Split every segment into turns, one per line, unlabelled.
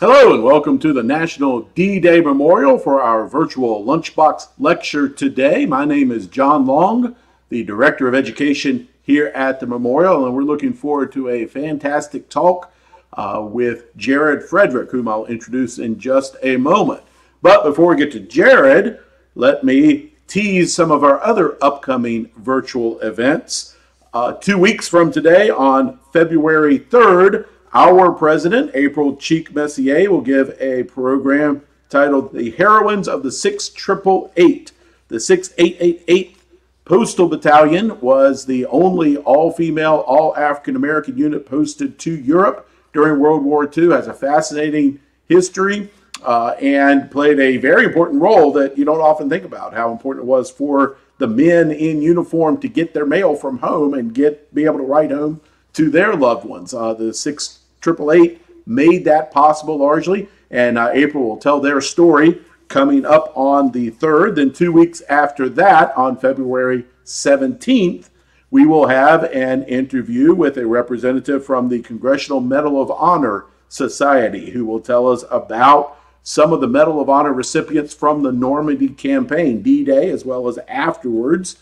Hello and welcome to the National D-Day Memorial for our virtual lunchbox lecture today. My name is John Long, the Director of Education here at the Memorial, and we're looking forward to a fantastic talk uh, with Jared Frederick, whom I'll introduce in just a moment. But before we get to Jared, let me tease some of our other upcoming virtual events. Uh, two weeks from today, on February 3rd, our president, April Cheek Messier, will give a program titled The Heroines of the 6888. The 6888 Postal Battalion was the only all female, all African American unit posted to Europe during World War II, has a fascinating history. Uh, and played a very important role that you don't often think about how important it was for the men in uniform to get their mail from home and get be able to write home to their loved ones. Uh, the six triple eight made that possible largely, and uh, April will tell their story coming up on the third. Then two weeks after that, on February seventeenth, we will have an interview with a representative from the Congressional Medal of Honor Society who will tell us about some of the Medal of Honor recipients from the Normandy campaign, D Day, as well as afterwards.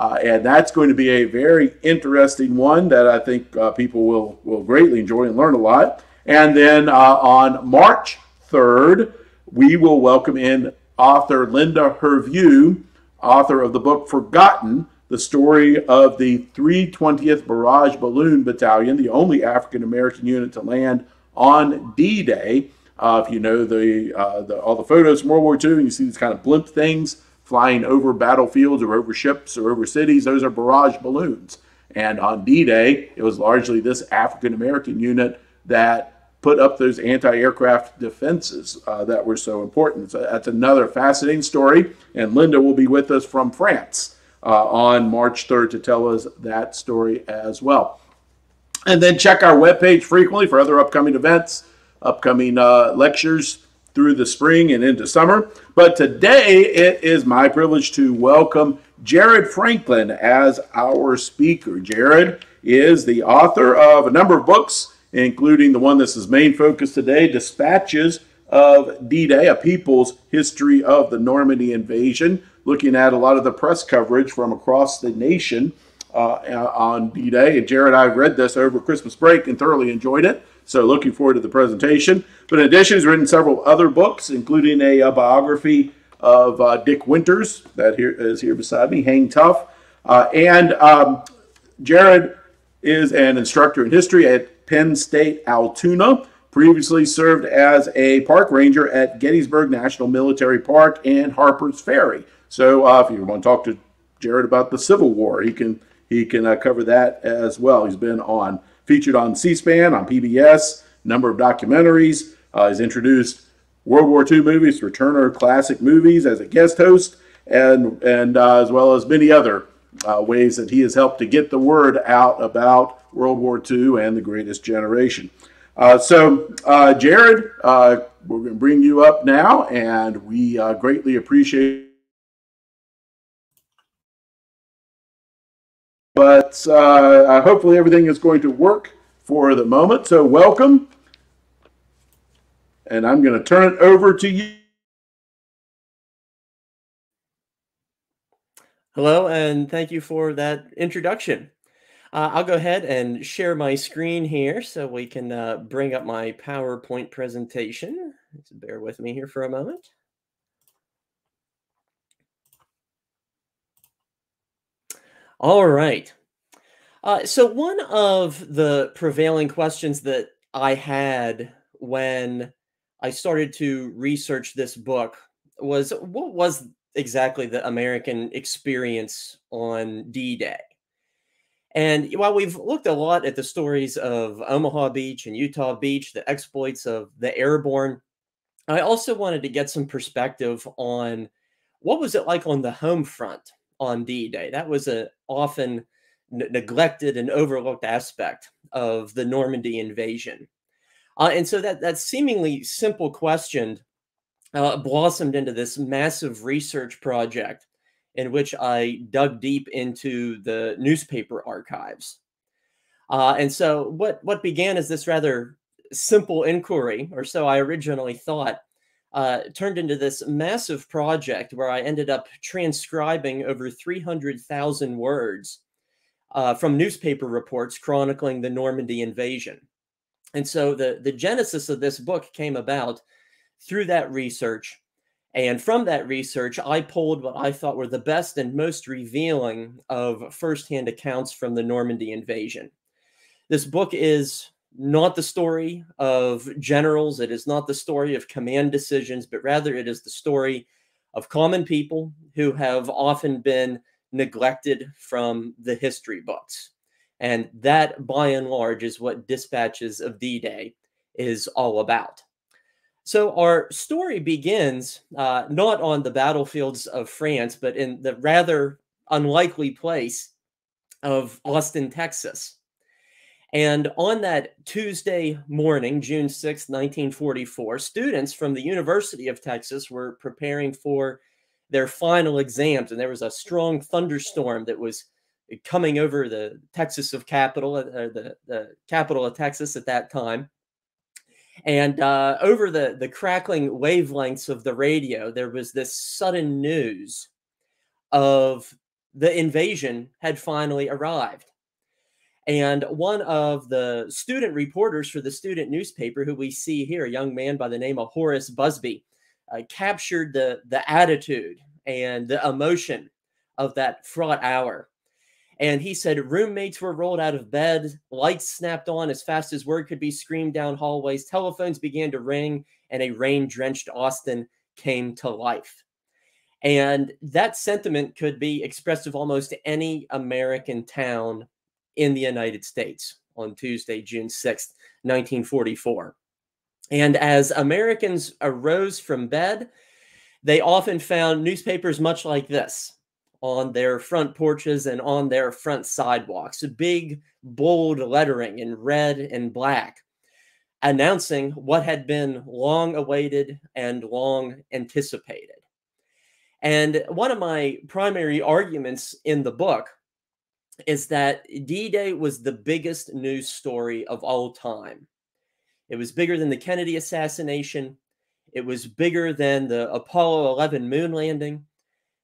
Uh, and that's going to be a very interesting one that I think uh, people will, will greatly enjoy and learn a lot. And then uh, on March 3rd, we will welcome in author Linda Hervieux, author of the book Forgotten, the story of the 320th Barrage Balloon Battalion, the only African American unit to land on D Day. Uh, if you know the, uh, the, all the photos from World War II, and you see these kind of blimp things flying over battlefields or over ships or over cities, those are barrage balloons. And on D Day, it was largely this African American unit that put up those anti aircraft defenses uh, that were so important. So that's another fascinating story. And Linda will be with us from France uh, on March 3rd to tell us that story as well. And then check our webpage frequently for other upcoming events upcoming uh, lectures through the spring and into summer. But today it is my privilege to welcome Jared Frederick as our speaker. Jared is the author of a number of books, including the one that's his main focus today Dispatches of D Day, a people's history of the Normandy invasion, looking at a lot of the press coverage from across the nation. Uh, on D Day. And Jared, I've read this over Christmas break and thoroughly enjoyed it. So looking forward to the presentation. But in addition, he's written several other books, including a, a biography of uh, Dick Winters that here is here beside me, Hang Tough. Uh, and um, Jared is an instructor in history at Penn State Altoona. Previously served as a park ranger at Gettysburg National Military Park and Harper's Ferry. So uh, if you want to talk to Jared about the Civil War, he can he can uh, cover that as well. He's been on featured on C-SPAN, on PBS, number of documentaries. Uh, introduced World War II movies, Returner Classic Movies as a guest host, and and uh, as well as many other uh, ways that he has helped to get the word out about World War II and the Greatest Generation. Uh, so, uh, Jared, uh, we're going to bring you up now, and we greatly appreciate but uh, hopefully everything is going to work for the moment. So welcome. And I'm going to turn it over to you.
Hello, and thank you for that introduction. Uh, I'll go ahead and share my screen here so we can uh, bring up my PowerPoint presentation. So bear with me here for a moment. All right. Uh, so, one of the prevailing questions that I had when I started to research this book was what was exactly the American experience on D Day? And while we've looked a lot at the stories of Omaha Beach and Utah Beach, the exploits of the airborne, I also wanted to get some perspective on what was it like on the home front on D Day. That was a often neglected and overlooked aspect of the Normandy invasion. Uh, and so that that seemingly simple question uh, blossomed into this massive research project in which I dug deep into the newspaper archives. Uh, and so what what began as this rather simple inquiry, or so I originally thought, uh, turned into this massive project where I ended up transcribing over 300,000 words uh, from newspaper reports chronicling the Normandy invasion. And so the, the genesis of this book came about through that research. And from that research, I pulled what I thought were the best and most revealing of firsthand accounts from the Normandy invasion. This book is not the story of generals, it is not the story of command decisions, but rather it is the story of common people who have often been neglected from the history books. And that, by and large, is what Dispatches of D Day is all about. So, our story begins uh, not on the battlefields of France, but in the rather unlikely place of Austin, Texas. And on that Tuesday morning, June 6, 1944, students from the University of Texas were preparing for their final exams. And there was a strong thunderstorm that was coming over the Texas of capital, uh, the, the capital of Texas at that time. And uh, over the, the crackling wavelengths of the radio, there was this sudden news of the invasion had finally arrived. And one of the student reporters for the student newspaper, who we see here, a young man by the name of Horace Busby, uh, captured the, the attitude and the emotion of that fraught hour. And he said roommates were rolled out of bed, lights snapped on as fast as word could be screamed down hallways, telephones began to ring, and a rain drenched Austin came to life. And that sentiment could be expressed of almost any American town in the United States on Tuesday, June 6th, 1944. And as Americans arose from bed, they often found newspapers much like this on their front porches and on their front sidewalks, big, bold lettering in red and black, announcing what had been long awaited and long anticipated. And one of my primary arguments in the book is that D Day was the biggest news story of all time. It was bigger than the Kennedy assassination. It was bigger than the Apollo 11 moon landing.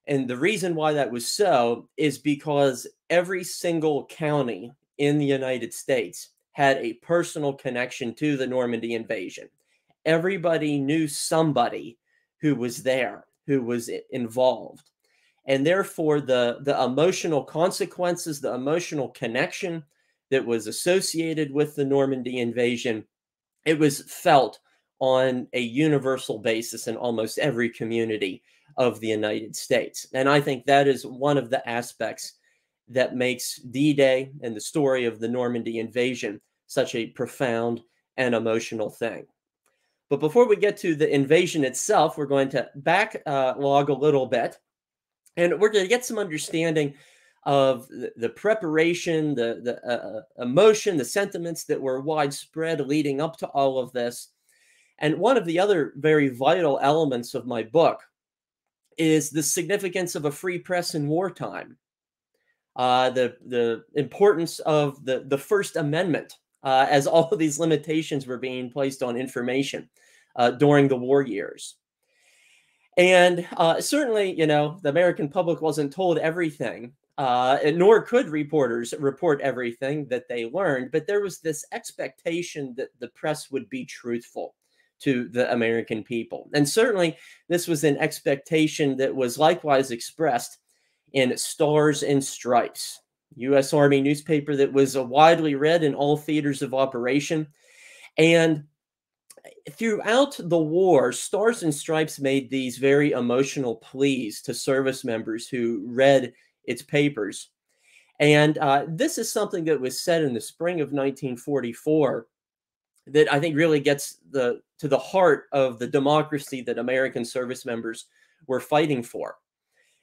And the reason why that was so is because every single county in the United States had a personal connection to the Normandy invasion. Everybody knew somebody who was there, who was involved and therefore the the emotional consequences the emotional connection that was associated with the normandy invasion it was felt on a universal basis in almost every community of the united states. And i think that is one of the aspects that makes d-day and the story of the normandy invasion such a profound and emotional thing. But before we get to the invasion itself we're going to backlog uh, a little bit and we're going to get some understanding of the, preparation, the the uh, uh, emotion, the sentiments that were widespread leading up to all of this. And one of the other very vital elements of my book is the significance of a free press in wartime, uh, the the importance of the the First Amendment, uh, as all of these limitations were being placed on information uh, during the war years. And uh, certainly, you know, the American public wasn't told everything, uh, nor could reporters report everything that they learned. But there was this expectation that the press would be truthful to the American people. And certainly, this was an expectation that was likewise expressed in Stars and Stripes, U.S. Army newspaper that was widely read in all theaters of operation. And throughout the war, Stars and Stripes made these very emotional pleas to service members who read its papers. And uh, this is something that was said in the spring of 1944 that I think really gets the to the heart of the democracy that American service members were fighting for.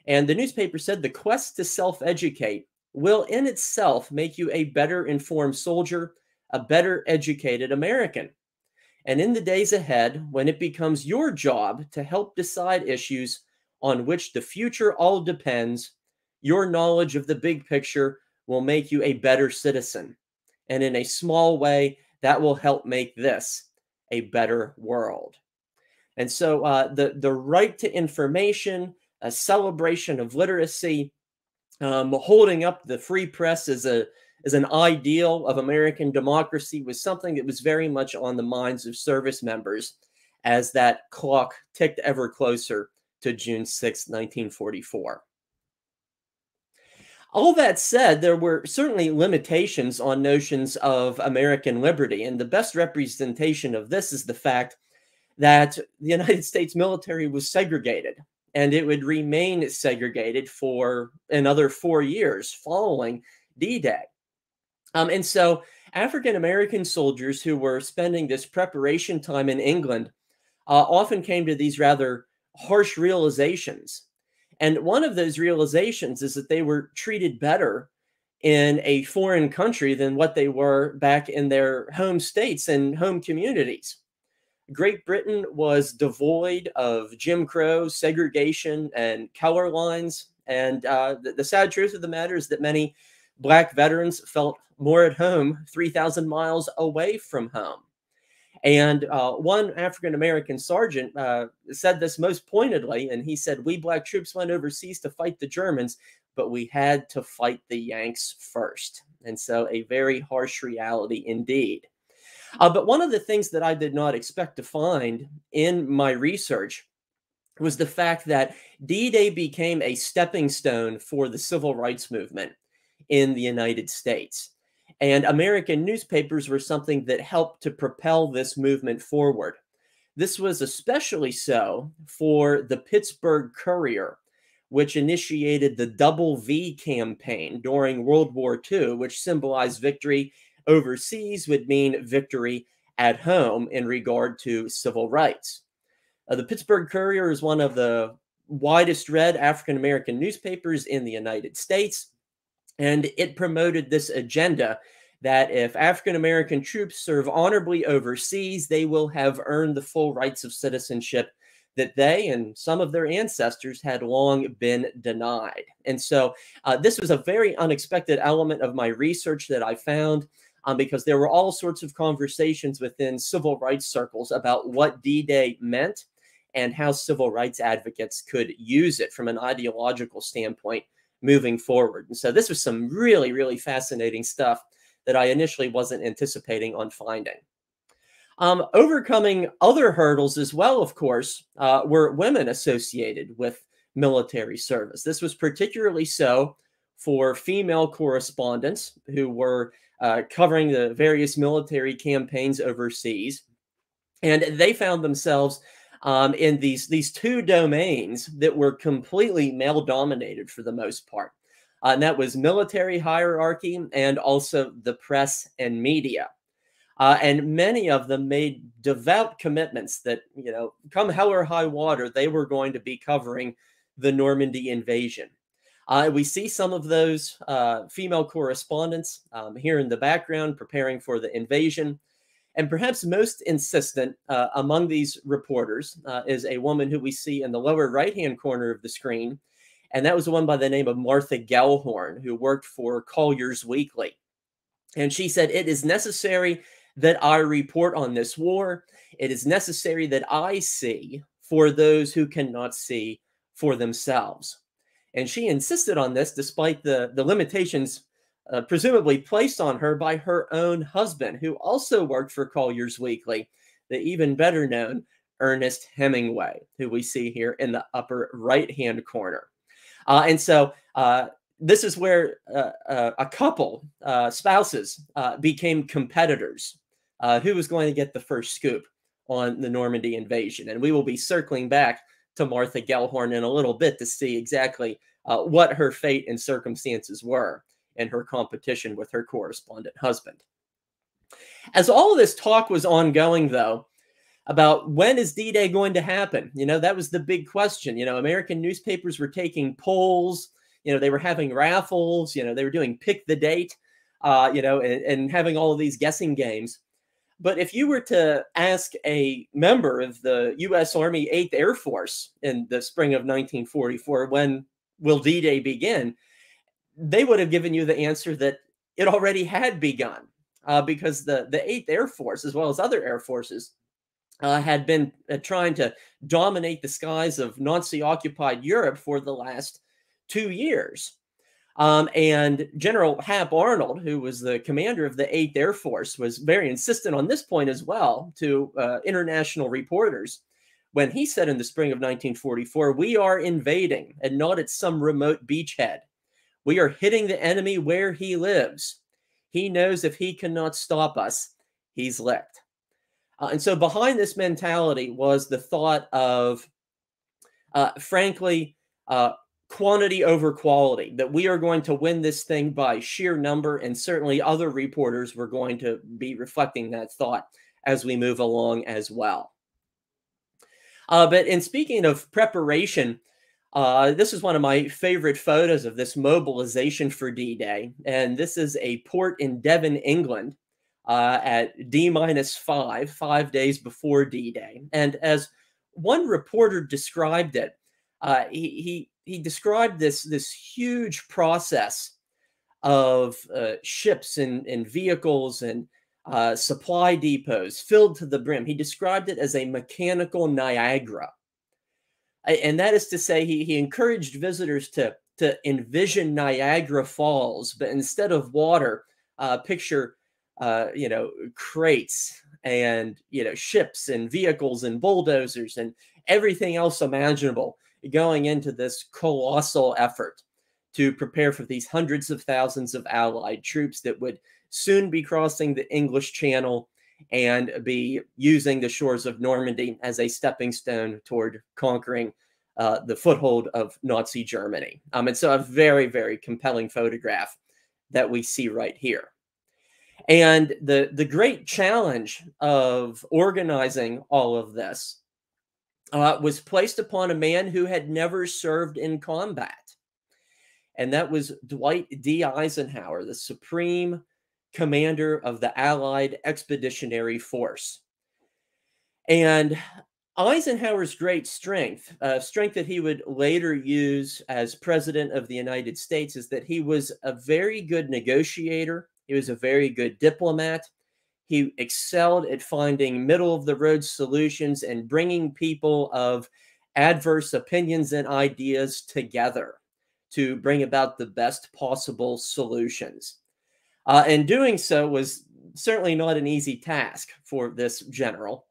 And the newspaper said the quest to self-educate will in itself make you a better informed soldier, a better educated American. And in the days ahead, when it becomes your job to help decide issues on which the future all depends, your knowledge of the big picture will make you a better citizen. And in a small way, that will help make this a better world. And so uh, the, the right to information, a celebration of literacy, um, holding up the free press as a as an ideal of American democracy was something that was very much on the minds of service members as that clock ticked ever closer to June 6, 1944. All that said, there were certainly limitations on notions of American liberty. And the best representation of this is the fact that the United States military was segregated and it would remain segregated for another four years following D Day. Um, and so African American soldiers who were spending this preparation time in England uh, often came to these rather harsh realizations and one of those realizations is that they were treated better in a foreign country than what they were back in their home states and home communities. Great Britain was devoid of Jim Crow, segregation, and color lines. And uh, the, the sad truth of the matter is that many Black veterans felt more at home 3,000 miles away from home. And uh, one African American sergeant uh, said this most pointedly, and he said, "We black troops went overseas to fight the Germans, but we had to fight the Yanks first. And so, a very harsh reality indeed. Uh, but one of the things that I did not expect to find in my research was the fact that D Day became a stepping stone for the civil rights movement in the United States. And American newspapers were something that helped to propel this movement forward. This was especially so for the Pittsburgh Courier, which initiated the Double V campaign during World War II, which symbolized victory overseas would mean victory at home in regard to civil rights. Uh, the Pittsburgh Courier is one of the widest read African American newspapers in the United States. And it promoted this agenda that if African American troops serve honorably overseas, they will have earned the full rights of citizenship that they and some of their ancestors had long been denied. And so uh, this was a very unexpected element of my research that I found. Um, because there were all sorts of conversations within civil rights circles about what D Day meant and how civil rights advocates could use it from an ideological standpoint moving forward. And so this was some really, really fascinating stuff that I initially wasn't anticipating on finding. Um, overcoming other hurdles as well, of course, uh, were women associated with military service. This was particularly so for female correspondents who were uh, covering the various military campaigns overseas. And they found themselves um, in these these two domains that were completely male dominated for the most part. Uh, and that was military hierarchy and also the press and media. Uh, and many of them made devout commitments that, you know, come hell or high water, they were going to be covering the Normandy invasion. Uh, we see some of those uh, female correspondents um, here in the background preparing for the invasion. And perhaps most insistent uh, among these reporters uh, is a woman who we see in the lower right hand corner of the screen. And that was one by the name of Martha Gellhorn, who worked for Collier's Weekly. And she said, It is necessary that I report on this war. It is necessary that I see for those who cannot see for themselves. And she insisted on this despite the, the limitations uh, presumably placed on her by her own husband, who also worked for Collier's Weekly, the even better known Ernest Hemingway, who we see here in the upper right hand corner. Uh, and so uh, this is where uh, uh a couple, uh, spouses, became competitors. who was going to get the first scoop on the Normandy invasion? And we will be circling back to Martha Gellhorn in a little bit to see exactly what her fate and circumstances were in her competition with her correspondent husband. As all of this talk was ongoing, though, about when is D-Day going to happen? You know, that was the big question. You know, American newspapers were taking polls, you know, they were having raffles, you know, they were doing pick the date, uh, you know, and, and having all of these guessing games. But if you were to ask a member of the U.S. Army 8th Air Force in the spring of 1944, when will D Day begin? They would have given you the answer that it already had begun. uh, because the, the 8th Air Force, as well as other air forces, uh, had been uh, trying to dominate the skies of Nazi occupied Europe for the last two years. Um, and General Hap Arnold, who was the commander of the 8th Air Force, was very insistent on this point as well to uh, international reporters when he said in the spring of 1944, We are invading and not at some remote beachhead. We are hitting the enemy where he lives. He knows if he cannot stop us, he's licked. Uh, and so behind this mentality was the thought of, uh, frankly, uh, quantity over quality, that we are going to win this thing by sheer number. And certainly other reporters were going to be reflecting that thought as we move along as well. Uh, but in speaking of preparation, uh, this is one of my favorite photos of this mobilization for D Day. And this is a port in Devon, England uh, at D minus five, five days before D Day. And as one reporter described it, uh, he, he, he described this, this huge process of uh, ships and, and vehicles and uh, supply depots filled to the brim. He described it as a mechanical Niagara and that is to say he, he encouraged visitors to to envision Niagara Falls, but instead of water, uh, picture uh, you know crates and you know ships and vehicles and bulldozers and everything else imaginable going into this colossal effort to prepare for these hundreds of thousands of allied troops that would soon be crossing the english channel and be using the shores of Normandy as a stepping stone toward conquering uh, the foothold of Nazi Germany. Um, and so a very, very compelling photograph that we see right here. And the, the great challenge of organizing all of this uh, was placed upon a man who had never served in combat. And that was Dwight D. Eisenhower, the supreme commander of the Allied Expeditionary Force. And Eisenhower's great strength, uh, strength that he would later use as president of the United States, is that he was a very good negotiator. He was a very good diplomat. He excelled at finding middle of the road solutions and bringing people of adverse opinions and ideas together to bring about the best possible solutions. Uh, and doing so was certainly not an easy task for this general.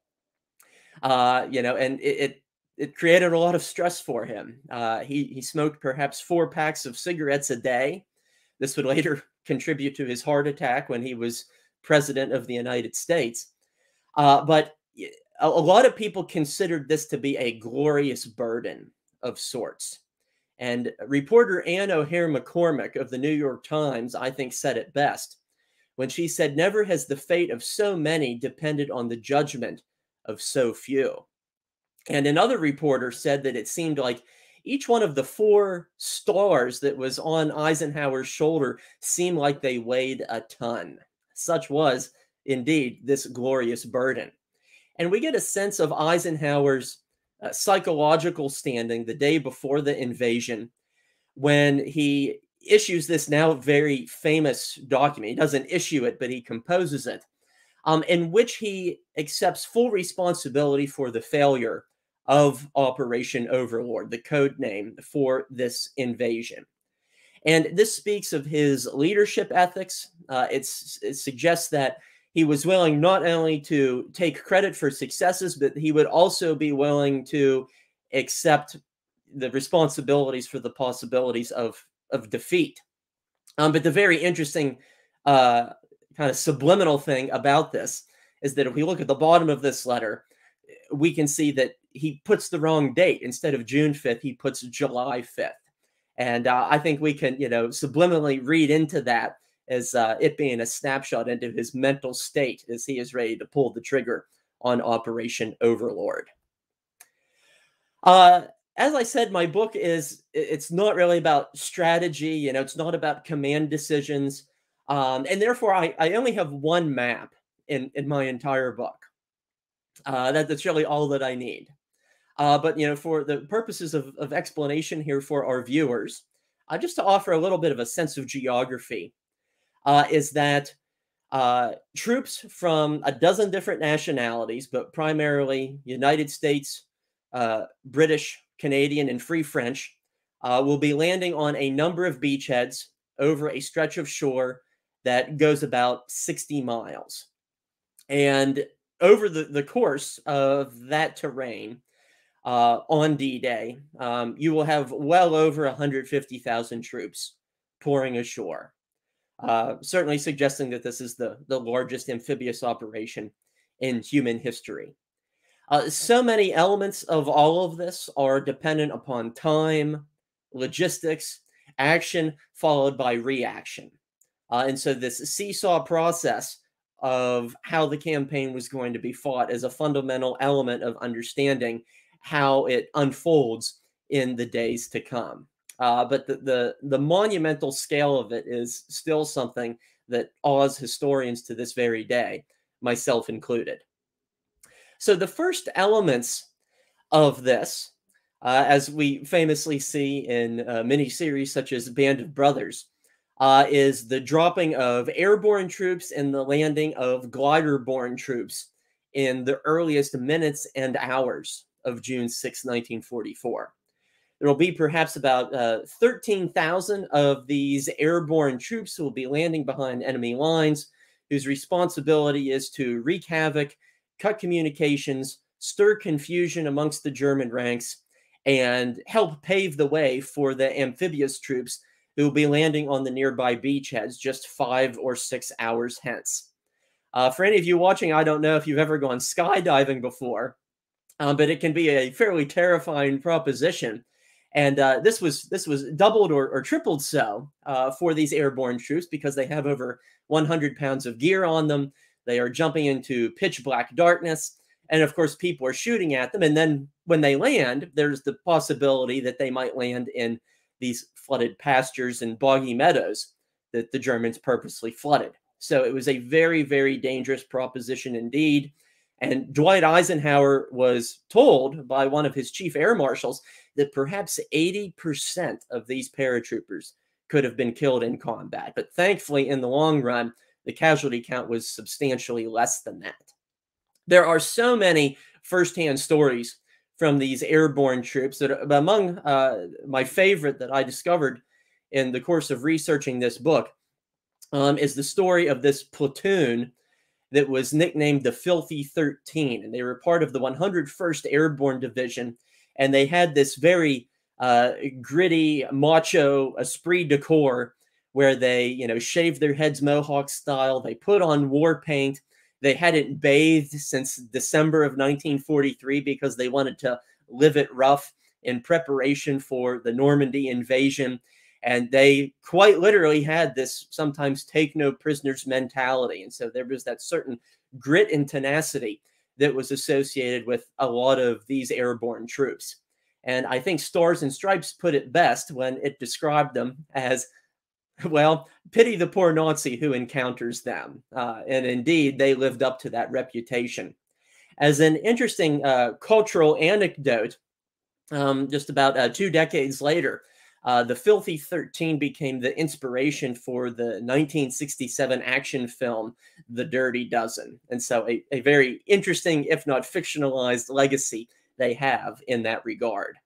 Uh, you know, and it, it, it created a lot of stress for him. Uh, he he smoked perhaps four packs of cigarettes a day. This would later contribute to his heart attack when he was president of the United States. Uh, but a, a lot of people considered this to be a glorious burden of sorts. And reporter Ann O'Hare McCormick of the New York Times, I think, said it best when she said, Never has the fate of so many depended on the judgment of so few. And another reporter said that it seemed like each one of the four stars that was on Eisenhower's shoulder seemed like they weighed a ton. Such was indeed this glorious burden. And we get a sense of Eisenhower's uh, psychological standing the day before the invasion when he issues this now very famous document. He doesn't issue it, but he composes it, um, in which he accepts full responsibility for the failure of Operation Overlord, the code name for this invasion. And this speaks of his leadership ethics. Uh, it suggests that he was willing not only to take credit for successes, but he would also be willing to accept the responsibilities for the possibilities of, of defeat. Um, but the very interesting uh, kind of subliminal thing about this is that if we look at the bottom of this letter, we can see that he puts the wrong date. Instead of June 5th, he puts July 5th. And uh, I think we can, you know, subliminally read into that as uh, it being a snapshot into his mental state as he is ready to pull the trigger on Operation Overlord. Uh, as I said, my book is it's not really about strategy, you know, it's not about command decisions. Um, and therefore I, I only have one map in, in my entire book. Uh, that, that's really all that I need. Uh, but you know, for the purposes of, of explanation here for our viewers, uh, just to offer a little bit of a sense of geography uh, is that uh, troops from a dozen different nationalities, but primarily United States, uh, British, Canadian, and Free French, uh, will be landing on a number of beachheads over a stretch of shore that goes about 60 miles. And over the, the course of that terrain uh, on D Day, um, you will have well over 150,000 troops pouring ashore uh, certainly suggesting that this is the, the largest amphibious operation in human history. Uh, so many elements of all of this are dependent upon time, logistics, action, followed by reaction. Uh, and so, this seesaw process of how the campaign was going to be fought is a fundamental element of understanding how it unfolds in the days to come. Uh, but the, the, the monumental scale of it is still something that awes historians to this very day, myself included. So the first elements of this, uh, as we famously see in uh, miniseries such as Band of Brothers, uh, is the dropping of airborne troops and the landing of glider-borne troops in the earliest minutes and hours of June 6, 1944. There will be perhaps about uh, 13,000 of these airborne troops who will be landing behind enemy lines, whose responsibility is to wreak havoc, cut communications, stir confusion amongst the German ranks, and help pave the way for the amphibious troops who will be landing on the nearby beachheads just five or six hours hence. Uh, for any of you watching, I don't know if you've ever gone skydiving before, um, but it can be a fairly terrifying proposition and uh, this was this was doubled or, or tripled so uh, for these airborne troops because they have over 100 pounds of gear on them. They are jumping into pitch black darkness, and of course, people are shooting at them. And then when they land, there's the possibility that they might land in these flooded pastures and boggy meadows that the Germans purposely flooded. So it was a very, very dangerous proposition indeed. And Dwight Eisenhower was told by one of his chief air marshals that perhaps 80% of these paratroopers could have been killed in combat. But thankfully, in the long run, the casualty count was substantially less than that. There are so many firsthand stories from these airborne troops that among uh, my favorite that I discovered in the course of researching this book um, is the story of this platoon that was nicknamed the Filthy 13. And they were part of the 101st Airborne Division and they had this very uh, gritty, macho esprit de corps where they, you know, shaved their heads Mohawk style. They put on war paint. They hadn't bathed since December of 1943 because they wanted to live it rough in preparation for the Normandy invasion. And they quite literally had this sometimes take no prisoners mentality. And so there was that certain grit and tenacity that was associated with a lot of these airborne troops. And I think Stars and Stripes put it best when it described them as, well, pity the poor Nazi who encounters them. Uh, and indeed, they lived up to that reputation. As an interesting uh, cultural anecdote, um, just about uh, two decades later, uh, the Filthy 13 became the inspiration for the 1967 action film, The Dirty Dozen. And so, a, a very interesting, if not fictionalized, legacy they have in that regard.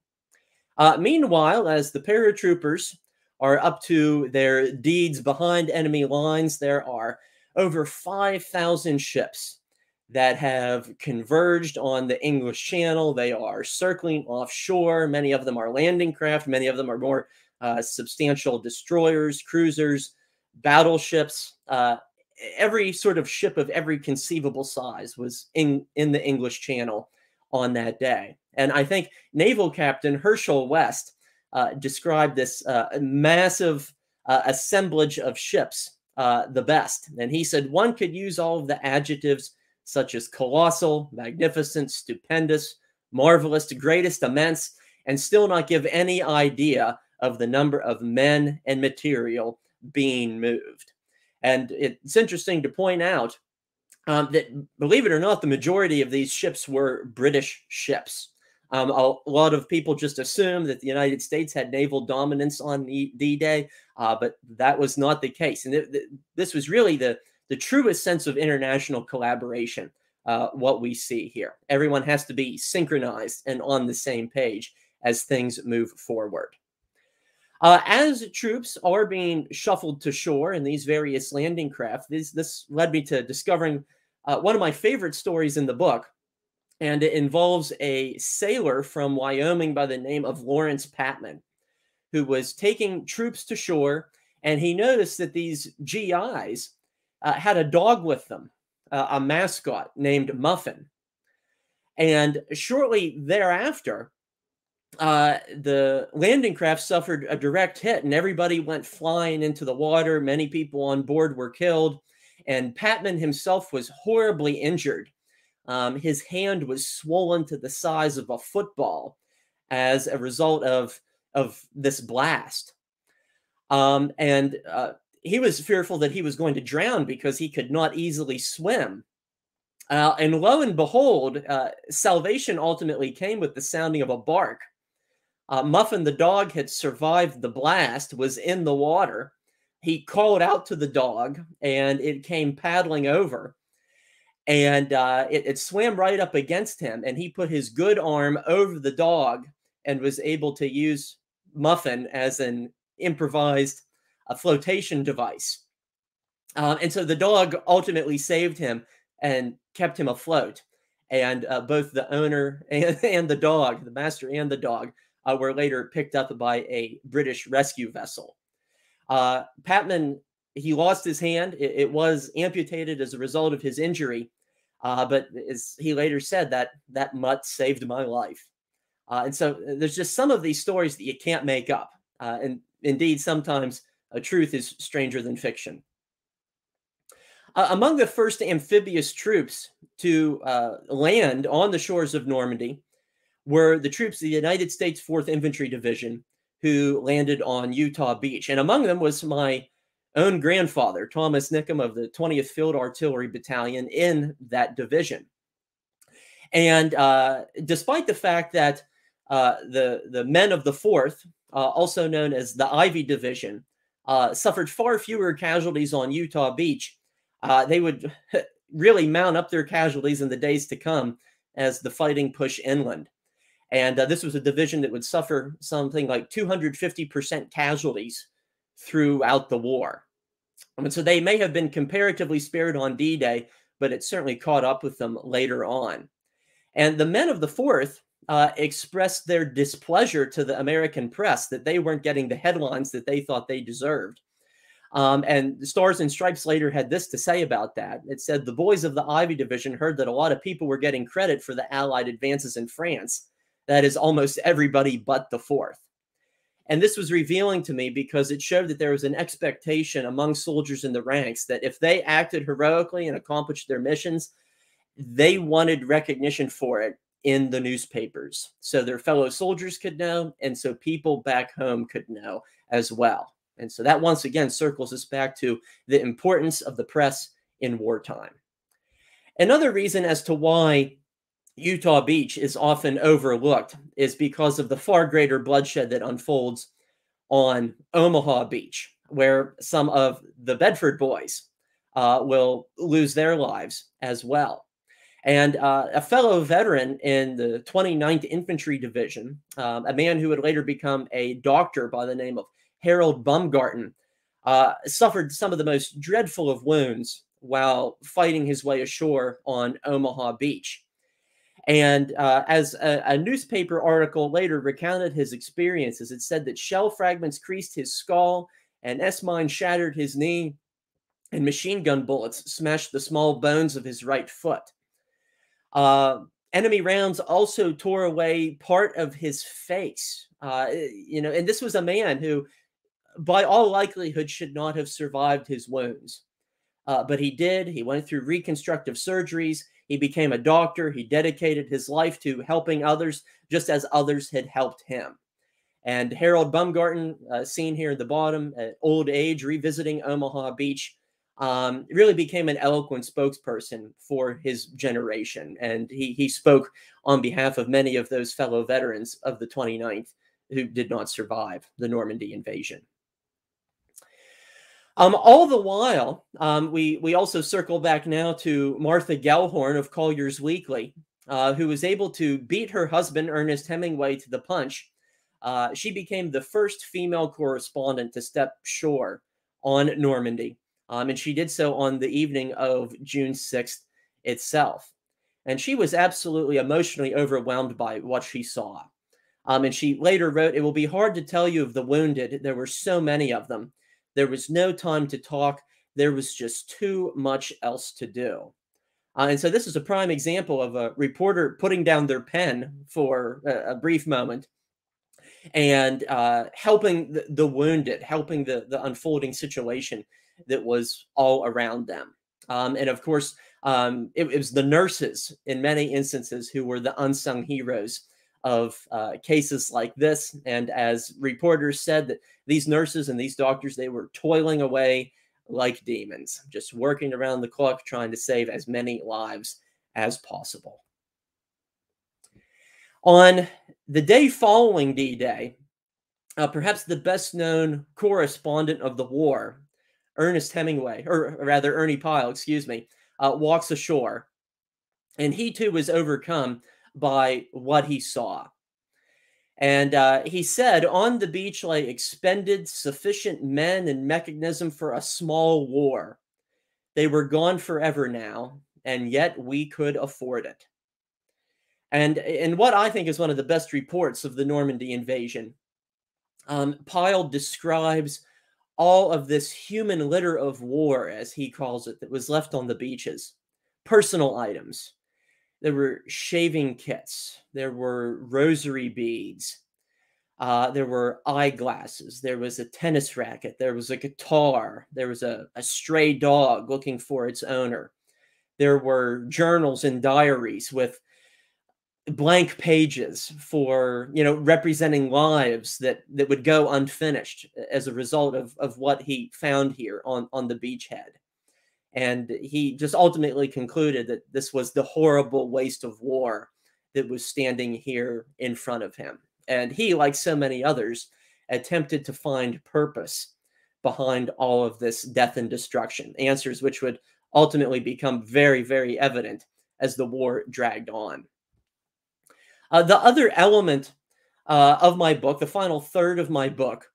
Uh, meanwhile, as the paratroopers are up to their deeds behind enemy lines, there are over 5,000 ships that have converged on the English Channel. They are circling offshore. Many of them are landing craft. Many of them are more uh, substantial destroyers, cruisers, battleships. Uh, every sort of ship of every conceivable size was in, in the English Channel on that day. And I think Naval Captain Herschel West uh, described this uh, massive uh, assemblage of ships uh, the best. And he said one could use all of the adjectives such as colossal, magnificent, stupendous, marvelous, greatest, immense, and still not give any idea of the number of men and material being moved. And it's interesting to point out um, that, believe it or not, the majority of these ships were British ships. Um, a lot of people just assume that the United States had naval dominance on D Day, uh, but that was not the case. And th- th- this was really the the truest sense of international collaboration. Uh, what we see here. Everyone has to be synchronized and on the same page as things move forward. Uh, as troops are being shuffled to shore in these various landing craft, this, this led me to discovering uh, one of my favorite stories in the book. And it involves a sailor from Wyoming by the name of Lawrence Patman, who was taking troops to shore. And he noticed that these GIs uh, had a dog with them, uh, a mascot named Muffin. And shortly thereafter, uh, the landing craft suffered a direct hit and everybody went flying into the water. Many people on board were killed, and Patman himself was horribly injured. Um, his hand was swollen to the size of a football as a result of, of this blast. Um, and uh, he was fearful that he was going to drown because he could not easily swim. Uh, and lo and behold, uh, salvation ultimately came with the sounding of a bark uh, Muffin the dog had survived the blast, was in the water. He called out to the dog and it came paddling over. And uh, it, it swam right up against him. And he put his good arm over the dog and was able to use Muffin as an improvised uh, flotation device. Um, and so the dog ultimately saved him and kept him afloat. And uh, both the owner and, and the dog, the master and the dog, uh, were later picked up by a British rescue vessel. Uh, Patman, he lost his hand. It, it, was amputated as a result of his injury. Uh, but as he later said, that that mutt saved my life. Uh, and so uh, there's just some of these stories that you can't make up. And indeed, sometimes a truth is stranger than fiction. Uh, among the first amphibious troops to uh, land on the shores of Normandy were the troops of the United States 4th Infantry Division who landed on Utah Beach. And among them was my own grandfather, Thomas Nickum of the 20th Field Artillery Battalion in that division. And uh, despite the fact that uh, the, the men of the 4th, uh, also known as the Ivy Division, uh, suffered far fewer casualties on Utah Beach, uh, they would really mount up their casualties in the days to come as the fighting pushed inland. And uh, this was a division that would suffer something like 250% casualties throughout the war. And so they may have been comparatively spared on D Day, but it certainly caught up with them later on. And the men of the Fourth uh, expressed their displeasure to the American press that they weren't getting the headlines that they thought they deserved. Um, and Stars and Stripes later had this to say about that. It said the boys of the Ivy Division heard that a lot of people were getting credit for the Allied advances in France that is almost everybody but the fourth. And this was revealing to me because it showed that there was an expectation among soldiers in the ranks that if they acted heroically and accomplished their missions, they wanted recognition for it in the newspapers so their fellow soldiers could know and so people back home could know as well. And so that once again circles us back to the importance of the press in wartime. Another reason as to why Utah Beach is often overlooked is because of the far greater bloodshed that unfolds on Omaha Beach, where some of the Bedford boys uh, will lose their lives as well. And uh, a fellow veteran in the 29th Infantry Division, um, a man who would later become a doctor by the name of Harold Baumgarten, uh, suffered some of the most dreadful of wounds while fighting his way ashore on Omaha Beach. And uh, as a, a, newspaper article later recounted his experiences, it said that shell fragments creased his skull, and S mine shattered his knee, and machine gun bullets smashed the small bones of his right foot. Uh, enemy rounds also tore away part of his face. Uh, you know, and this was a man who, by all likelihood, should not have survived his wounds. Uh, but he did. He went through reconstructive surgeries. He became a doctor. He dedicated his life to helping others, just as others had helped him. And Harold Baumgarten, uh, seen here at the bottom, at old age, revisiting Omaha Beach, um, really became an eloquent spokesperson for his generation. And he, he spoke on behalf of many of those fellow veterans of the 29th who did not survive the Normandy invasion. Um, all the while, um, we we also circle back now to Martha Gellhorn of Collier's Weekly, uh, who was able to beat her husband Ernest Hemingway to the punch. Uh, she became the first female correspondent to step shore on Normandy, um, and she did so on the evening of June 6th itself. And she was absolutely emotionally overwhelmed by what she saw. Um, and she later wrote, It will be hard to tell you of the wounded. There were so many of them. There was no time to talk. There was just too much else to do. Uh, and so this is a prime example of a reporter putting down their pen for a, a brief moment and uh, helping the, the, wounded, helping the, the unfolding situation that was all around them. Um, and of course, um, it, it, was the nurses in many instances who were the unsung heroes of uh, cases like this. And as reporters said, that these nurses and these doctors, they were toiling away like demons, just working around the clock trying to save as many lives as possible. On the day following D Day, uh, perhaps the best known correspondent of the war, Ernest Hemingway, or rather Ernie Pyle, excuse me, uh, walks ashore. And he too was overcome by what he saw. And uh, he said, On the beach lay expended sufficient men and mechanism for a small war. They were gone forever now, and yet we could afford it. And in what I think is one of the best reports of the Normandy invasion, um, Pyle describes all of this human litter of war, as he calls it, that was left on the beaches. Personal items, there were shaving kits, there were rosary beads, uh, there were eyeglasses, there was a tennis racket, there was a guitar, there was a, a stray dog looking for its owner. There were journals and diaries with blank pages for you know representing lives that that would go unfinished uh, as a result of of what he found here on on the beachhead and he just ultimately concluded that this was the horrible waste of war that was standing here in front of him. And he, like so many others, attempted to find purpose behind all of this death and destruction, answers which would ultimately become very, very evident as the war dragged on. Uh, the other element uh, of my book, the final third of my book,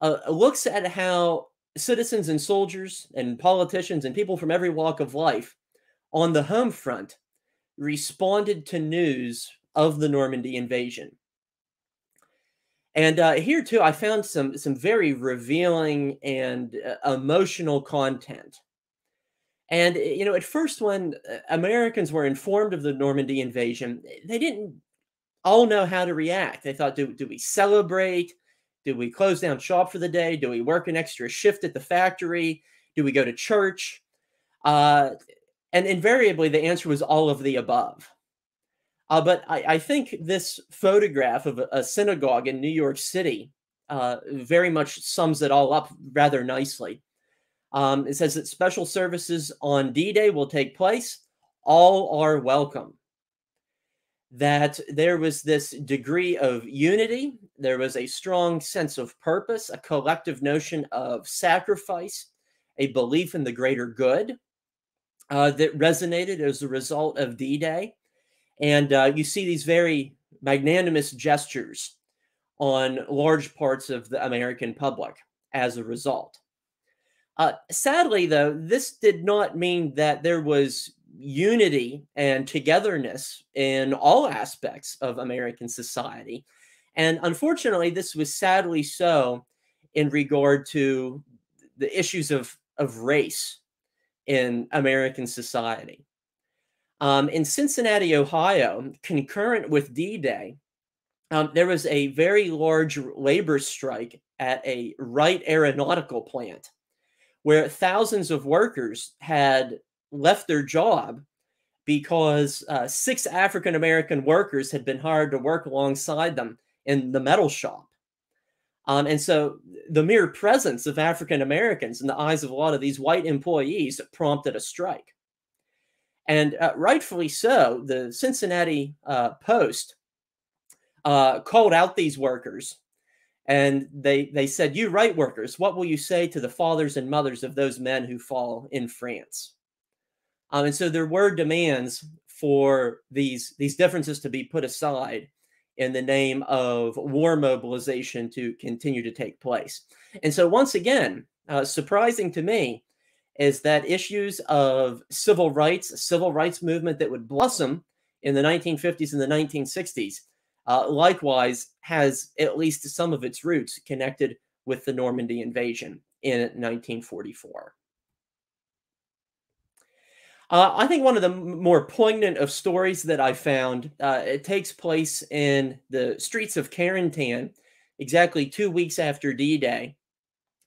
uh, looks at how citizens and soldiers and politicians and people from every walk of life on the home front responded to news of the Normandy invasion. And uh, here too, I found some some very revealing and uh, emotional content. And eh, you know, at first, when uh, Americans were informed of the Normandy invasion, they didn't all know how to react. They thought, "Do do we celebrate? Do we close down shop for the day? Do we work an extra shift at the factory? Do we go to church? Uh, and invariably, the answer was all of the above. Uh, but I, I, think this photograph of a, a synagogue in New York City uh, very much sums it all up rather nicely. Um, it says that special services on D Day will take place. All are welcome that there was this degree of unity, there was a strong sense of purpose, a collective notion of sacrifice, a belief in the greater good uh, that resonated as a result of D Day. And uh, you see these very magnanimous gestures on large parts of the American public as a result. Uh, sadly, though, this did not mean that there was unity and togetherness in all aspects of American society. And unfortunately, this was sadly so in regard to the issues of, of race in American society. Um, in Cincinnati, Ohio, concurrent with D Day, um, there was a very large labor strike at a Wright aeronautical plant where thousands of workers had left their job because uh, six African American workers had been hired to work alongside them in the metal shop. Um, and so the mere presence of African Americans in the eyes of a lot of these white employees prompted a strike. And uh, rightfully so, the Cincinnati uh, Post uh, called out these workers And they, they said, You Wright workers, what will you say to the fathers and mothers of those men who fall in France? Um, and so there were demands for these, these differences to be put aside in the name of war mobilization to continue to take place. And so, once again, uh, surprising to me is that issues of civil rights, civil rights movement that would blossom in the 1950s and the 1960s, uh, likewise has at least some of its roots connected with the Normandy invasion in 1944. Uh, I think one of the more poignant of stories that I found, uh, it takes place in the streets of Carentan, exactly two weeks after D-Day,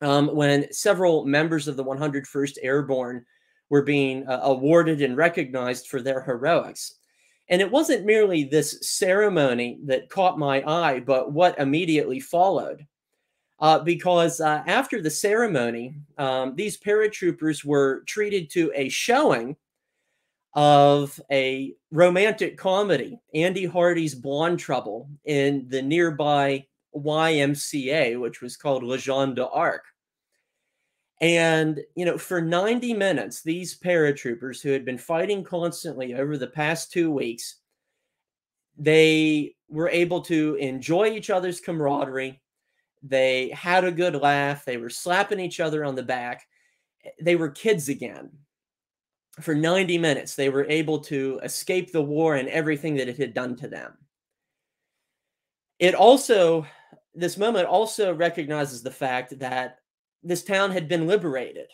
um, when several members of the 101st Airborne were being uh, awarded and recognized for their heroics. And it wasn't merely this ceremony that caught my eye, but what immediately followed. Uh, because uh, after the ceremony, um, these paratroopers were treated to a showing of a romantic comedy, Andy Hardy's Blonde Trouble, in the nearby YMCA, which was called La Jeanne d'Arc. And, you know, for 90 minutes, these paratroopers who had been fighting constantly over the past two weeks, they were able to enjoy each other's camaraderie. They had a good laugh. They were slapping each other on the back. They were kids again for 90 minutes, they were able to escape the war and everything that it had done to them. It also, this moment also recognizes the fact that this town had been liberated.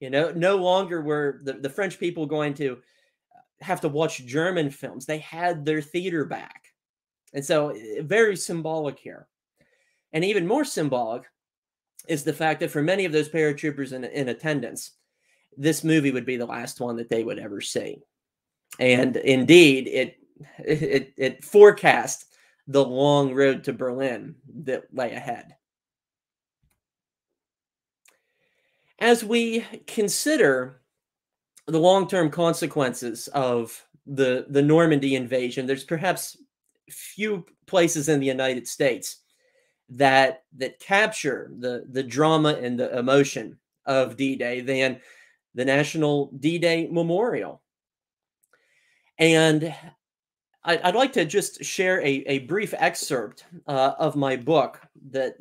You know, no longer were the, the French people going to uh, have to watch German films. They had their theater back. And so, very symbolic here. And even more symbolic is the fact that for many of those paratroopers in, in attendance, this movie would be the last one that they would ever see. And indeed, it it it forecast the long road to Berlin that lay ahead. As we consider the long-term consequences of the the Normandy invasion, there's perhaps few places in the United States that that capture the the drama and the emotion of D-Day than the National D Day Memorial. And I'd like to just share a, a brief excerpt uh, of my book that,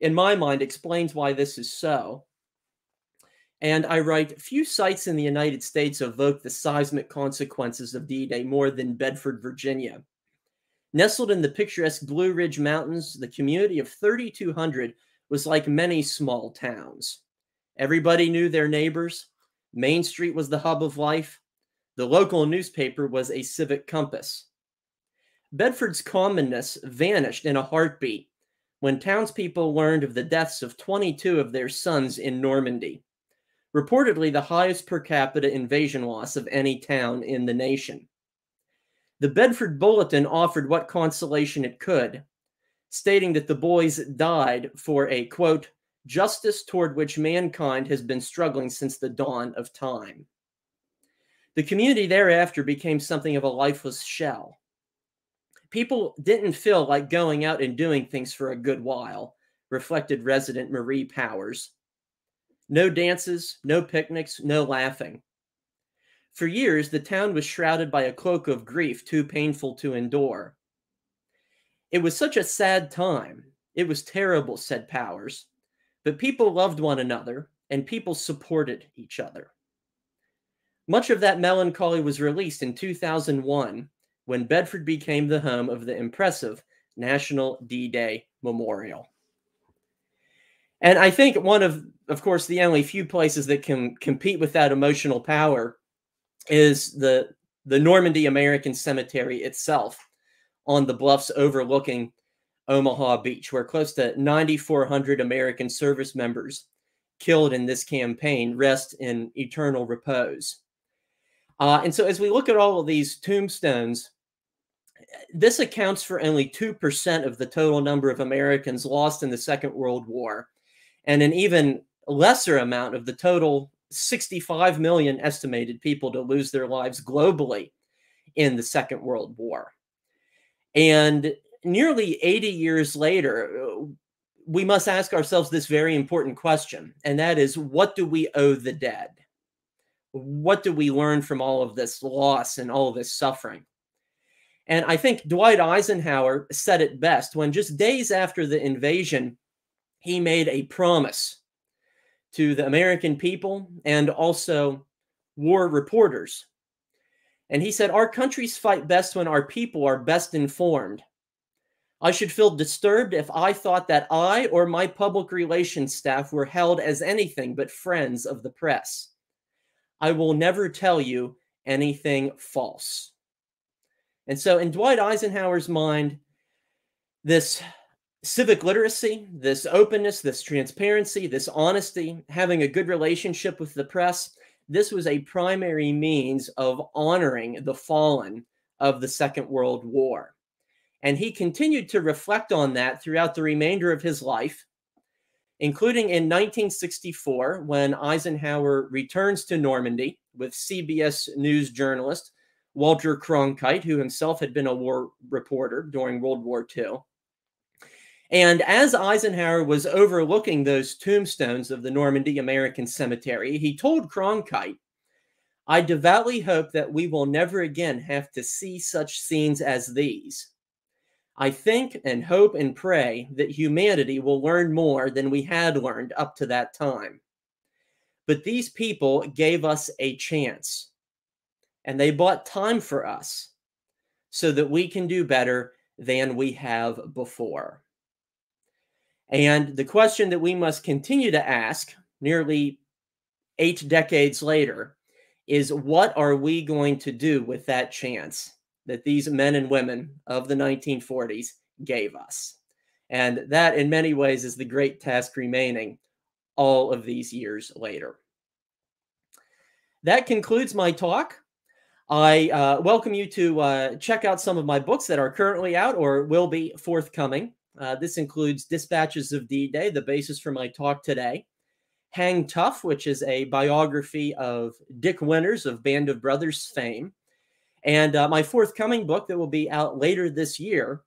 in my mind, explains why this is so. And I write Few sites in the United States evoke the seismic consequences of D Day more than Bedford, Virginia. Nestled in the picturesque Blue Ridge Mountains, the community of 3,200 was like many small towns. Everybody knew their neighbors, Main Street was the hub of life. The local newspaper was a civic compass. Bedford's commonness vanished in a heartbeat when townspeople learned of the deaths of 22 of their sons in Normandy, reportedly the highest per capita invasion loss of any town in the nation. The Bedford Bulletin offered what consolation it could, stating that the boys died for a quote, justice toward which mankind has been struggling since the dawn of time. The community thereafter became something of a lifeless shell. People didn't feel like going out and doing things for a good while, reflected resident Marie Powers. No dances, no picnics, no laughing. For years, the town was shrouded by a cloak of grief too painful to endure. It was such a sad time. It was terrible, said Powers. But people loved one another and people supported each other. Much of that melancholy was released in 2001 when Bedford became the home of the impressive National D Day Memorial. And I think one of, of course, the only few places that can compete with that emotional power is the the Normandy American Cemetery itself on the bluffs overlooking Omaha Beach, where close to 9,400 American service members killed in this campaign rest in eternal repose. Uh, and so, as we look at all of these tombstones, this accounts for only 2% of the total number of Americans lost in the Second World War, and an even lesser amount of the total 65 million estimated people to lose their lives globally in the Second World War. And nearly 80 years later, uh, we must ask ourselves this very important question, and that is what do we owe the dead? What do we learn from all of this loss and all of this suffering? And I think Dwight Eisenhower said it best when just days after the invasion, he made a promise to the American people and also war reporters. And he said, Our countries fight best when our people are best informed. I should feel disturbed if I thought that I or my public relations staff were held as anything but friends of the press. I will never tell you anything false. And so, in Dwight Eisenhower's mind, this civic literacy, this openness, this transparency, this honesty, having a good relationship with the press, this was a primary means of honoring the fallen of the Second World War. And he continued to reflect on that throughout the remainder of his life, including in 1964 when Eisenhower returns to Normandy with CBS News journalist Walter Cronkite, who himself had been a war reporter during World War II. And as Eisenhower was overlooking those tombstones of the Normandy American Cemetery, he told Cronkite, I devoutly hope that we will never again have to see such scenes as these. I think and hope and pray that humanity will learn more than we had learned up to that time. But these people gave us a chance, and they bought time for us so that we can do better than we have before. And the question that we must continue to ask nearly eight decades later is what are we going to do with that chance? that these men and women of the 1940s gave us. And that, in many ways, is the great task remaining all of these years later. That concludes my talk. I uh, welcome you to uh, check out some of my books that are currently out or will be forthcoming. Uh, this includes Dispatches of D Day, the basis for my talk today. Hang Tough, which is a biography of Dick Winters of Band of Brothers fame. And uh, my forthcoming book that will be out later this year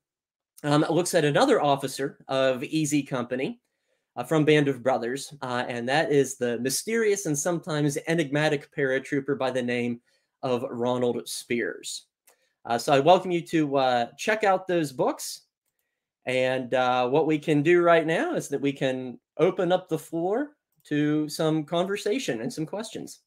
um, looks at another officer of Easy Company uh, from Band of Brothers, uh, and that is the mysterious and sometimes enigmatic paratrooper by the name of Ronald Speirs. Uh, so I welcome you to uh, check out those books. And uh, what we can do right now is that we can open up the floor to some conversation and some questions.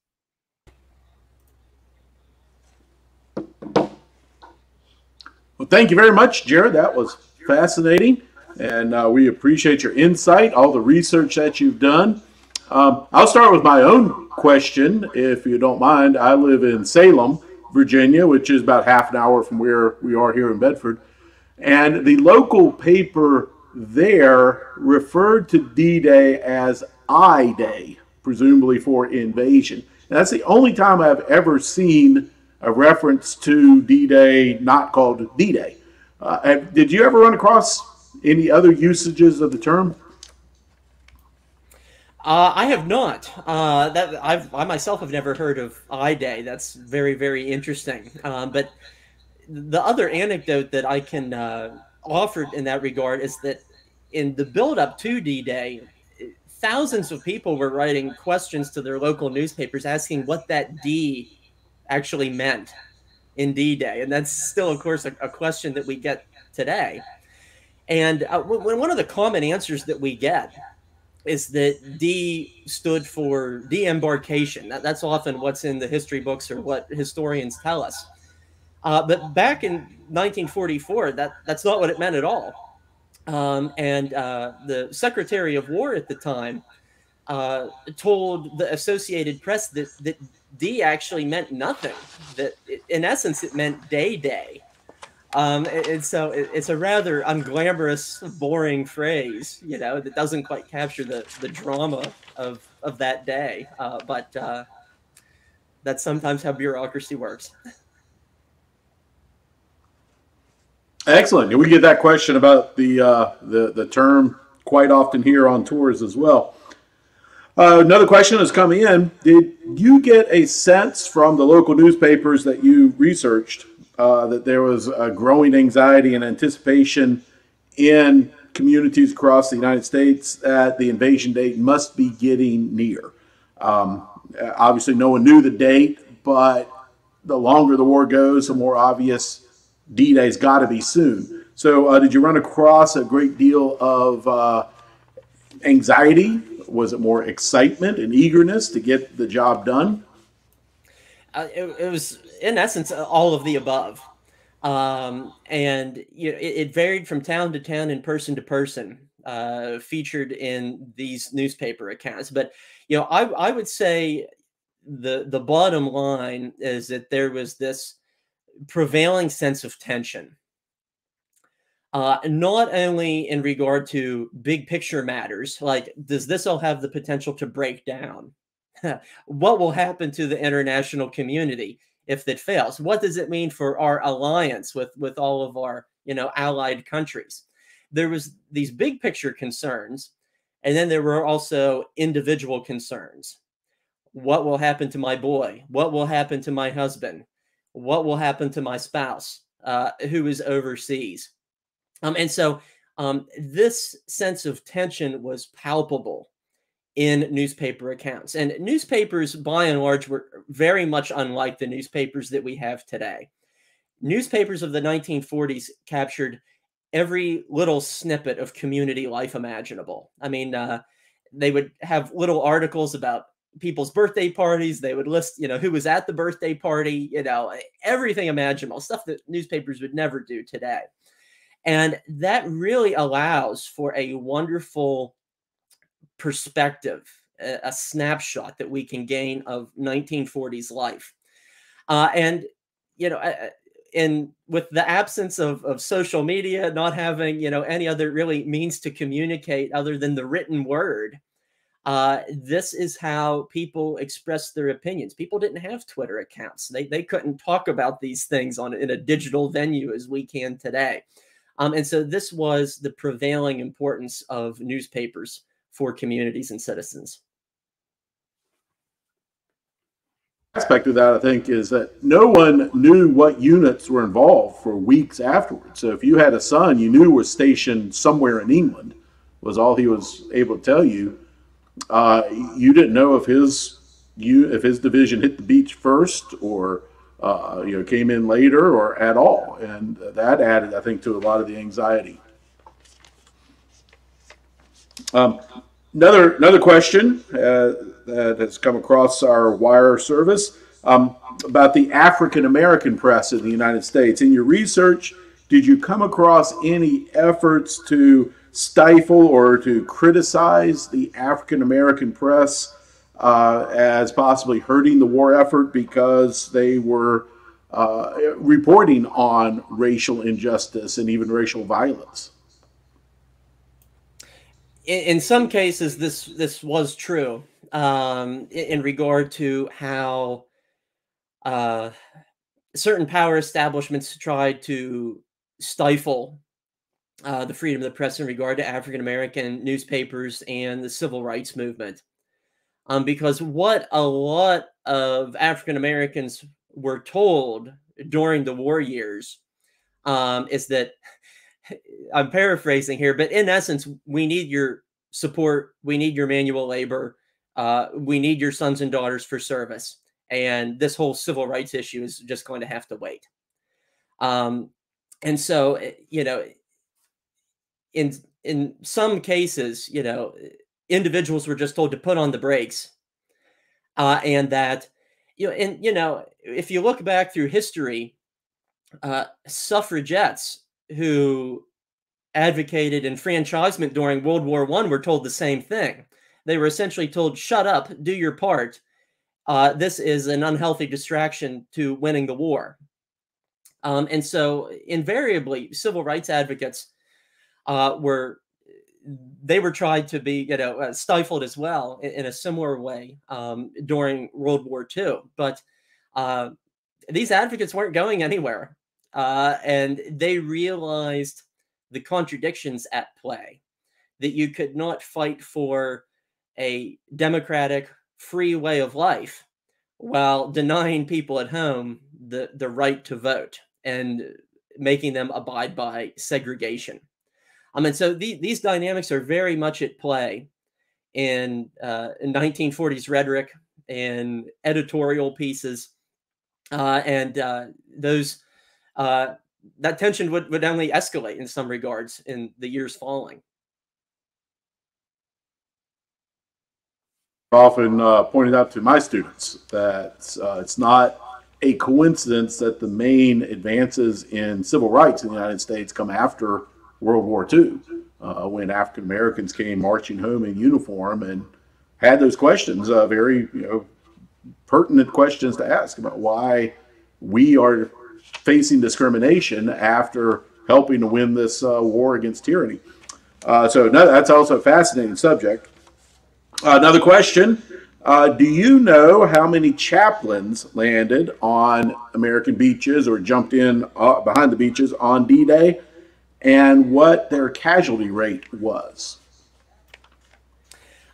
Well, thank you very much, Jared. That was fascinating. And uh, we appreciate your insight, all the research that you've done. Um, I'll start with my own question, if you don't mind. I live in Salem, Virginia, which is about half an hour from where we are here in Bedford. And the local paper there referred to D Day as I Day, presumably for invasion. And that's the only time I've ever seen a reference to D-Day not called D-Day. Uh, did you ever run across any other usages of the term?
Uh, I have not. Uh, that I've, I myself have never heard of I Day. That's very very interesting. Um, but the other anecdote that I can uh, offer in that regard is that in the build up to D Day, thousands of people were writing questions to their local newspapers asking what that D actually meant in D-Day, and that's still, of course, a, a question that we get today. And uh, one of the common answers that we get is that D stood for de-embarkation. That, that's often what's in the history books or what historians tell us. Uh, but back in 1944, that that's not what it meant at all. Um, and uh, the Secretary of War at the time uh, told the Associated Press that that D actually meant nothing. That in essence it meant day day. Um, and, so it, it's a rather unglamorous, boring phrase, you know, that doesn't quite capture the, the drama of of that day. Uh, but uh, that's sometimes how bureaucracy works.
Excellent. We get that question about the uh, the the term quite often here on tours as well. Uh, another question has come in. Did you get a sense from the local newspapers that you researched uh, that there was a growing anxiety and anticipation in communities across the United States that the invasion date must be getting near. Um, obviously, no one knew the date, but the longer the war goes, the more obvious D Day's got to be soon. So, uh, did you run across a great deal of uh, anxiety? Was it more excitement and eagerness to get the job done?
Uh, it, it, was, in essence, all of the above. Um, and you know, it, it, varied from town to town and person to person, uh, featured in these newspaper accounts. But you know, I, I would say the the bottom line is that there was this prevailing sense of tension uh, not only in regard to big picture matters, like does this all have the potential to break down? what will happen to the international community if it fails? What does it mean for our alliance with with all of our you know allied countries? There was these big picture concerns, and then there were also individual concerns. What will happen to my boy? What will happen to my husband? What will happen to my spouse uh, who is overseas? Um, and so um, this sense of tension was palpable in newspaper accounts. And newspapers, by and large, were very much unlike the newspapers that we have today. Newspapers of the 1940s captured every little snippet of community life imaginable. I mean, uh, they would have little articles about people's birthday parties. They would list, you know, who was at the birthday party, you know, everything imaginable, stuff that newspapers would never do today. And that really allows for a wonderful perspective, a, a snapshot that we can gain of 1940s life. Uh, and, you know, and with the absence of, of social media, not having, you know, any other really means to communicate other than the written word, uh, this is how people express their opinions. People didn't have Twitter accounts. They, they couldn't talk about these things on in a digital venue as we can today. Um, and so this was the prevailing importance of newspapers for communities and citizens.
Aspect of that, I think, is that no one knew what units were involved for weeks afterwards. So if you had a son you knew was stationed somewhere in England, was all he was able to tell you. Uh, you didn't know if his you if his division hit the beach first or uh, you know, came in later or at all. And that added, I think, to a lot of the anxiety. Um, another, another question uh, that has come across our wire service um, about the African American press in the United States. In your research, did you come across any efforts to stifle or to criticize the African American press uh, as possibly hurting the war effort because they were uh, reporting on racial injustice and even racial violence.
In, some cases, this this was true um, in, in, regard to how uh, certain power establishments tried to stifle uh, the freedom of the press in regard to African American newspapers and the civil rights movement um, because what a lot of African Americans were told during the war years um, is that I'm paraphrasing here, but in essence, we need your support, we need your manual labor, uh, we need your sons and daughters for service, and this whole civil rights issue is just going to have to wait. Um, and so, eh, you know, in in some cases, you know, individuals were just told to put on the brakes uh, and that you know and you know if you look back through history uh, suffragettes who advocated enfranchisement during world war one were told the same thing. They were essentially told shut up do your part. Uh, this is an unhealthy distraction to winning the war. Um, and so invariably civil rights advocates uh, were they were tried to be, you know, uh, stifled as well in, in a similar way um, during World War II. But uh, these advocates weren't going anywhere, uh, and they realized the contradictions at play. That you could not fight for a democratic, free way of life while denying people at home the the right to vote and making them abide by segregation. I mean, so the, these dynamics are very much at play in, uh, in 1940s rhetoric and editorial pieces, uh, and uh, those uh, that tension would, would only escalate in some regards in the years following.
Often uh, pointed out to my students that uh, it's not a coincidence that the main advances in civil rights in the United States come after World War II, uh, when African Americans came marching home in uniform and had those questions, uh, very you know pertinent questions to ask about why we are facing discrimination after helping to win this uh, war against tyranny. Uh, so no, that's also a fascinating subject. Another question. Uh, do you know how many chaplains landed on American beaches or jumped in uh, behind the beaches on D Day and what their casualty rate was?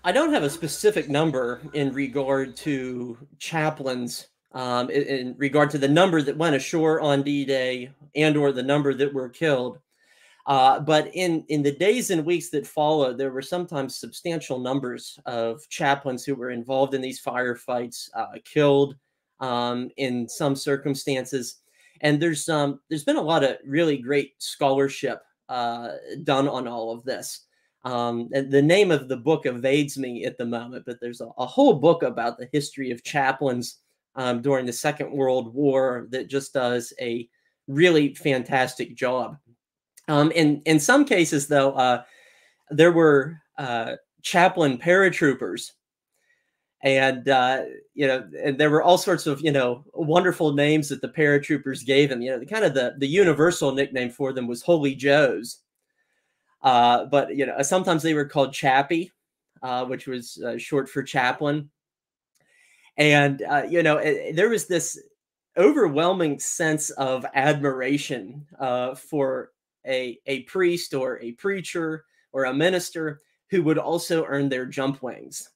I don't have a specific number in regard to chaplains um, in, in, regard to the number that went ashore on D-Day and or the number that were killed. Uh, but in in the days and weeks that followed, there were sometimes substantial numbers of chaplains who were involved in these firefights, uh, killed um, in some circumstances. And there's um, there's been a lot of really great scholarship uh, done on all of this. Um, and the name of the book evades me at the moment, but there's a, a whole book about the history of chaplains um, during the Second World War that just does a really fantastic job. Um, in in some cases, though, uh, there were uh, chaplain paratroopers, and uh, you know, and there were all sorts of you know wonderful names that the paratroopers gave them. You know, the kind of the the universal nickname for them was Holy Joes. Uh, but you know, sometimes they were called Chappie, uh, which was uh, short for chaplain and uh, you know it, there was this overwhelming sense of admiration uh, for a a priest or a preacher or a minister who would also earn their jump wings.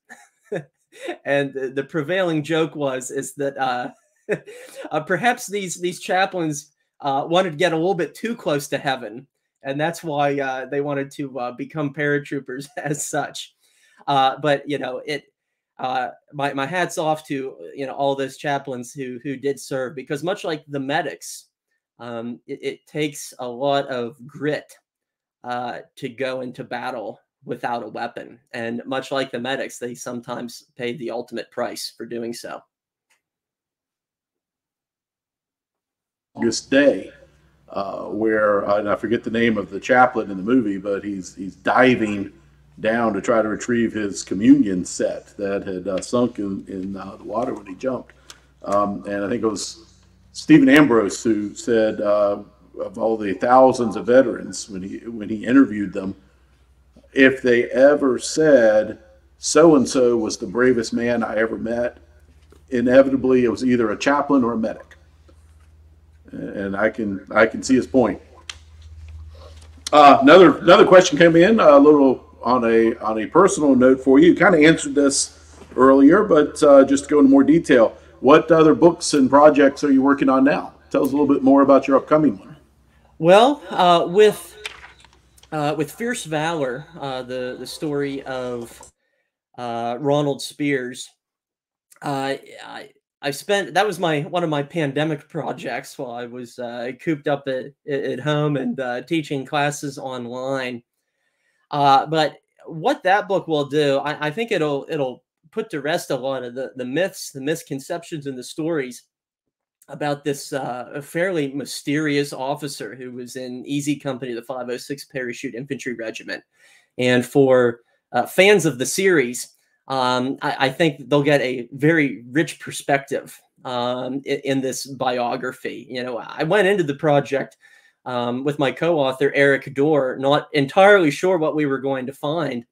and the, the, prevailing joke was is that uh, uh, perhaps these these chaplains uh, wanted to get a little bit too close to heaven, and that's why uh, they wanted to uh, become paratroopers as such. Uh, but you know, it uh, my, my hats off to you know all those chaplains who who did serve because much like the medics um, it, it, takes a lot of grit to go into battle without a weapon and much like the medics they sometimes pay the ultimate price for doing so
this day uh, where i forget the name of the chaplain in the movie but he's he's diving down to try to retrieve his communion set that had uh, sunk in, in uh, the water when he jumped. Um, and I think it was Stephen Ambrose who said uh, of all the thousands of veterans when he when he interviewed them, if they ever said so and so was the bravest man I ever met, inevitably it was either a chaplain or a medic. And I can I can see his point. Uh, another another question came in a little on a on a personal note for you, kind of answered this earlier, but uh, just to go into more detail, what other books and projects are you working on now? Tell us a little bit more about your upcoming one.
Well, uh, with uh, with Fierce Valor, uh, the the story of uh, Ronald Speirs, uh, I, I spent that was my one of my pandemic projects while I was cooped up at, at home and teaching classes online. Uh, but what that book will do, I, I, think it'll it'll put to rest a lot of the, the myths, the misconceptions, and the stories about this uh, fairly mysterious officer who was in Easy Company, the 506 Parachute Infantry Regiment. And for uh, fans of the series, um, I, I, think they'll get a very rich perspective um, in, in, this biography. You know, I went into the project um, with my co-author Erik Dorr, not entirely sure what we were going to find,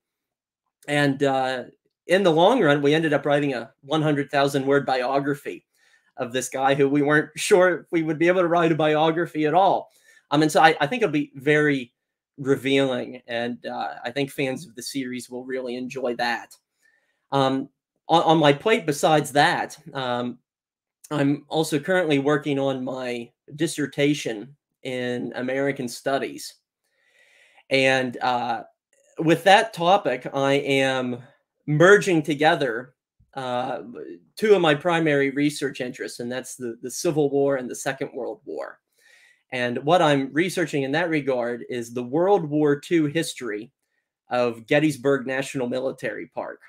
and uh, in the long run, we ended up writing a 100,000 word biography of this guy who we weren't sure if we would be able to write a biography at all. I mean, so I, I think it'll be very revealing, and uh, I think fans of the series will really enjoy that. Um, on, on, my plate, besides that, um, I'm also currently working on my dissertation in American studies. And uh, with that topic, I am merging together uh, two of my primary research interests, and that's the, the Civil War and the Second World War. And what I'm researching in that regard is the World War II history of Gettysburg National Military Park.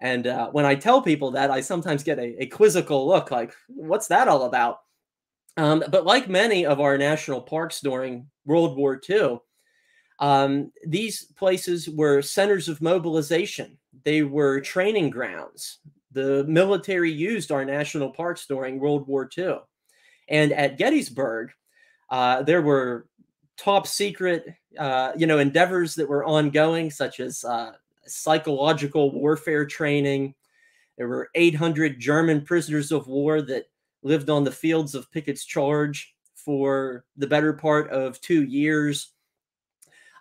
And uh, when I tell people that, I sometimes get a, a quizzical look like, what's that all about? Um, but like many of our national parks during World War II, um, these places were centers of mobilization. They were training grounds. The military used our national parks during World War II. And at Gettysburg, uh, there were top secret, uh, you know, endeavors that were ongoing, such as uh, psychological warfare training. There were 800 German prisoners of war that lived on the fields of Pickett's Charge for the better part of two years.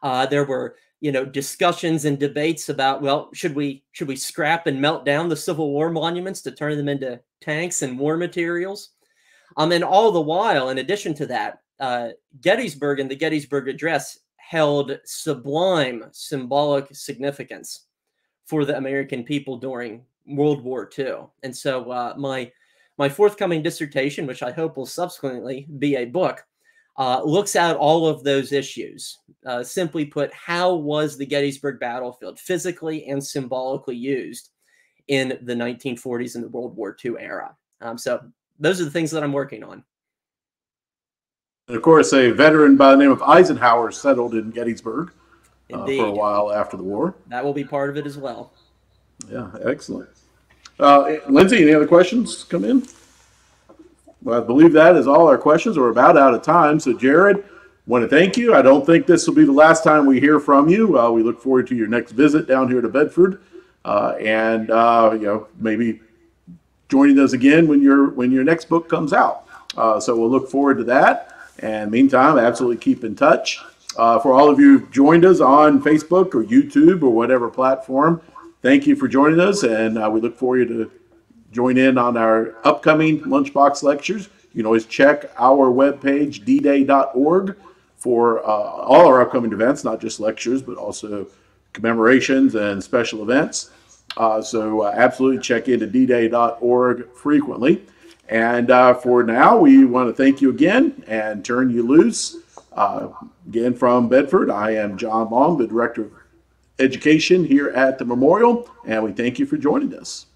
Uh, there were, you know, discussions and debates about, well, should we should we scrap and melt down the Civil War monuments to turn them into tanks and war materials? Um, and all the while, in addition to that, uh, Gettysburg and the Gettysburg Address held sublime symbolic significance for the American people during World War II. And so uh, my my forthcoming dissertation, which I hope will subsequently be a book, uh, looks at all of those issues. Uh, simply put, how was the Gettysburg battlefield physically and symbolically used in the 1940s and the World War II era? Um, so those are the things that I'm working on.
And of course, a veteran by the name of Eisenhower settled in Gettysburg uh, for a while after the war.
That will be part of it as well.
Yeah, excellent. Uh, Lindsay, any other questions come in? Well, I believe that is all our questions. We're about out of time. So, Jared, want to thank you. I don't think this will be the last time we hear from you. Uh, we look forward to your next visit down here to Bedford, uh, and uh, you know maybe joining us again when your when your next book comes out. Uh, so we'll look forward to that. And meantime, absolutely keep in touch. Uh, for all of you who've joined us on Facebook or YouTube or whatever platform, thank you for joining us, and uh, we look forward to join in on our upcoming lunchbox lectures. You can always check our webpage, dday.org, for uh, all our upcoming events, not just lectures, but also commemorations and special events. Uh, so uh, absolutely check into dday.org frequently. And uh, for now, we want to thank you again and turn you loose. Uh, again, from Bedford, I am John Long, the Director of Education here at the Memorial, and we thank you for joining us.